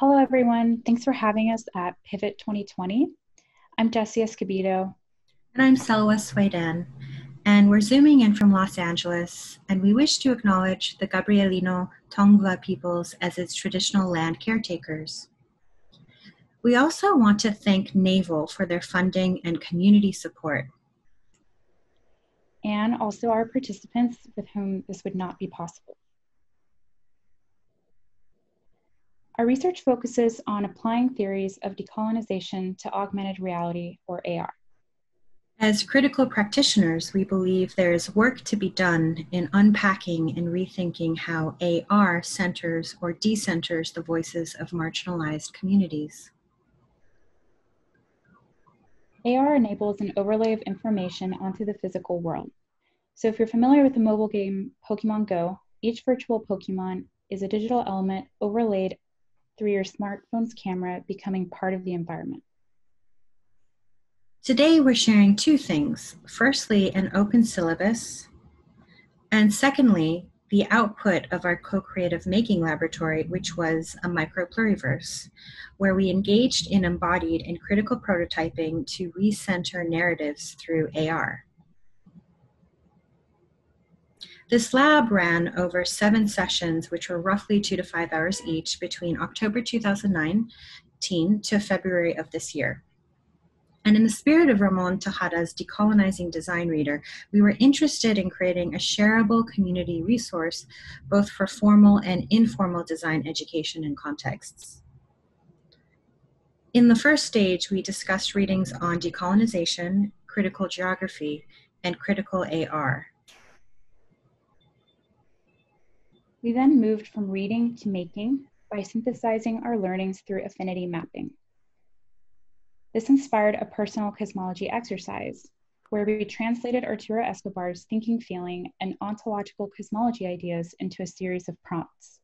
Hello, everyone. Thanks for having us at Pivot 2020. I'm Jessie Escobedo. And I'm Selwa Sweidan. And we're zooming in from Los Angeles, and we wish to acknowledge the Gabrielino Tongva peoples as its traditional land caretakers. We also want to thank Naval for their funding and community support. And also our participants with whom this would not be possible. Our research focuses on applying theories of decolonization to augmented reality, or AR. As critical practitioners, we believe there is work to be done in unpacking and rethinking how AR centers or decenters the voices of marginalized communities. AR enables an overlay of information onto the physical world. So if you're familiar with the mobile game Pokemon Go, each virtual Pokemon is a digital element overlaid through your smartphone's camera becoming part of the environment. Today, we're sharing two things. Firstly, an open syllabus, and secondly, the output of our co-creative making laboratory, which was a micropluriverse, where we engaged in embodied and critical prototyping to recenter narratives through AR. This lab ran over seven sessions, which were roughly two to five hours each between October 2019 to February of this year. And in the spirit of Ramon Tejada's Decolonizing Design Reader, we were interested in creating a shareable community resource both for formal and informal design education and contexts. In the first stage, we discussed readings on decolonization, critical geography, and critical AR. We then moved from reading to making by synthesizing our learnings through affinity mapping. This inspired a personal cosmology exercise where we translated Arturo Escobar's thinking, feeling, and ontological cosmology ideas into a series of prompts.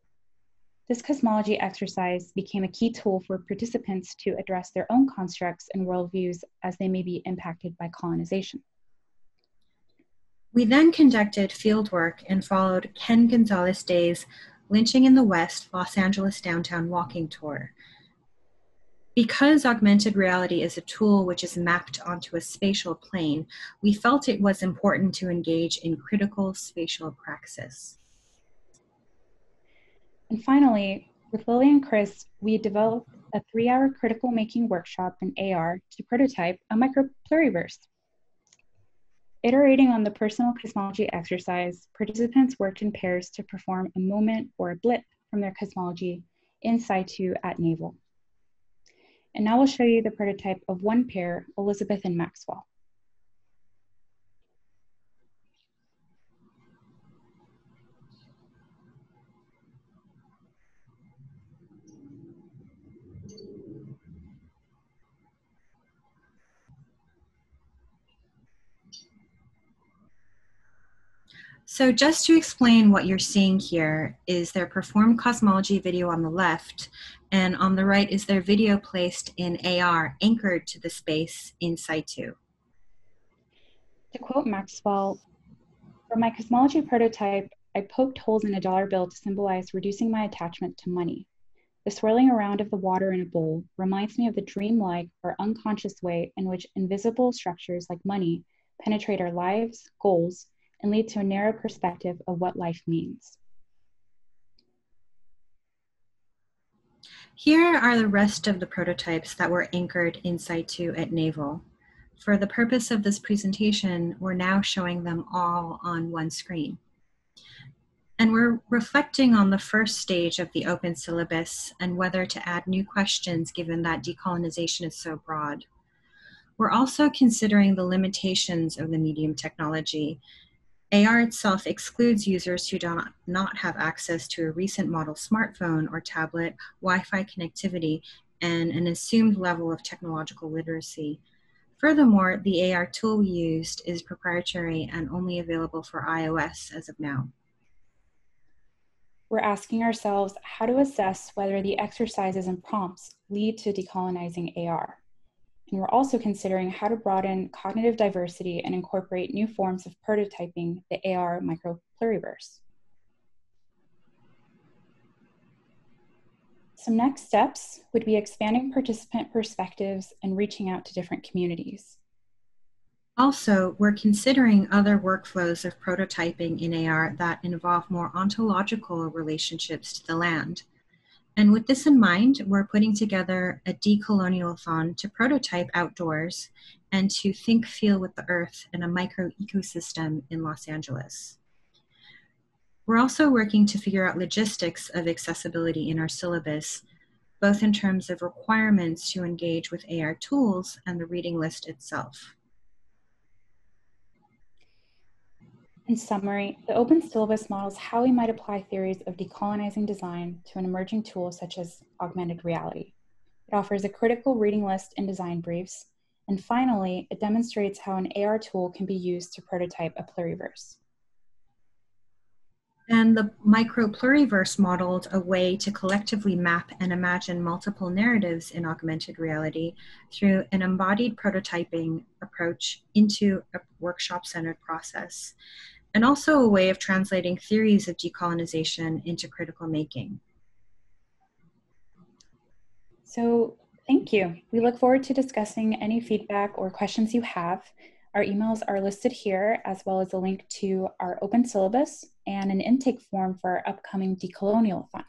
This cosmology exercise became a key tool for participants to address their own constructs and worldviews as they may be impacted by colonization. We then conducted fieldwork and followed Ken Gonzales-Day's Lynching in the West Los Angeles Downtown Walking Tour. Because augmented reality is a tool which is mapped onto a spatial plane, we felt it was important to engage in critical spatial praxis. And finally, with Lily and Chris, we developed a three hour critical making workshop in AR to prototype a micropluriverse. Iterating on the personal cosmology exercise, participants worked in pairs to perform a moment or a blip from their cosmology in situ at Naval. And now we'll show you the prototype of one pair, Elizabeth and Maxwell. So just to explain what you're seeing here is their performed cosmology video on the left, and on the right is their video placed in AR, anchored to the space in situ. To quote Maxwell, for my cosmology prototype, I poked holes in a dollar bill to symbolize reducing my attachment to money. The swirling around of the water in a bowl reminds me of the dreamlike or unconscious way in which invisible structures like money penetrate our lives, goals, and lead to a narrow perspective of what life means. Here are the rest of the prototypes that were anchored in situ at Naval. For the purpose of this presentation, we're now showing them all on one screen. And we're reflecting on the first stage of the open syllabus and whether to add new questions given that decolonization is so broad. We're also considering the limitations of the medium technology AR itself excludes users who do not, have access to a recent model smartphone or tablet, Wi-Fi connectivity, and an assumed level of technological literacy. Furthermore, the AR tool we used is proprietary and only available for iOS as of now. We're asking ourselves how to assess whether the exercises and prompts lead to decolonizing AR. And we're also considering how to broaden cognitive diversity and incorporate new forms of prototyping the AR micropluriverse. Some next steps would be expanding participant perspectives and reaching out to different communities. Also, we're considering other workflows of prototyping in AR that involve more ontological relationships to the land. And with this in mind, we're putting together a decolonial-thon to prototype outdoors and to think feel with the earth in a micro ecosystem in Los Angeles. We're also working to figure out logistics of accessibility in our syllabus, both in terms of requirements to engage with AR tools and the reading list itself. In summary, the open syllabus models how we might apply theories of decolonizing design to an emerging tool such as augmented reality. It offers a critical reading list and design briefs. And finally, it demonstrates how an AR tool can be used to prototype a pluriverse. And the micro pluriverse modeled a way to collectively map and imagine multiple narratives in augmented reality through an embodied prototyping approach into a workshop centered process and also a way of translating theories of decolonization into critical making. So, thank you. We look forward to discussing any feedback or questions you have. Our emails are listed here, as well as a link to our open syllabus and an intake form for our upcoming Decolonial-thon.